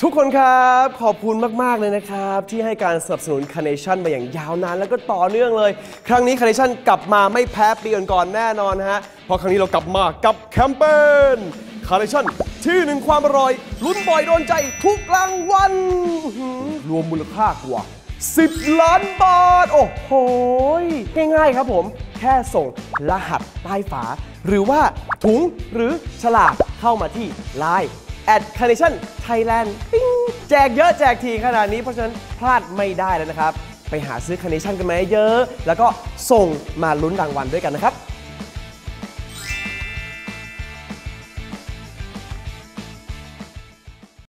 ทุกคนครับ ขอบคุณมาก ๆ เลยนะครับ ที่ให้การสนับสนุนคาร์เนชั่นมาอย่างยาวนาน แล้วก็ต่อเนื่องเลย ครั้งนี้คาร์เนชั่นกลับมาไม่แพ้ปีก่อนๆแน่นอนฮะเพราะครั้งนี้เรากลับมากับแคมเปญคาร์เนชั่นที่หนึ่งความอร่อยลุ้นบ่อยโดนใจทุกรางวัลรวมมูลค่ากว่า10 ล้านบาท โอ้โหง่ายๆครับผม แค่ส่งรหัสใต้ฝา หรือว่าถุงหรือฉลากเข้ามาที่ Line add Carnation Thailand ปิ้งแจกเยอะแจกทีขนาดนี้เพราะฉะนั้นพลาดไม่ได้แล้วนะครับ ไปหาซื้อคาร์เนชั่นกันไว้เยอะ แล้วก็ส่งมาลุ้นรางวัลด้วยกันนะครับ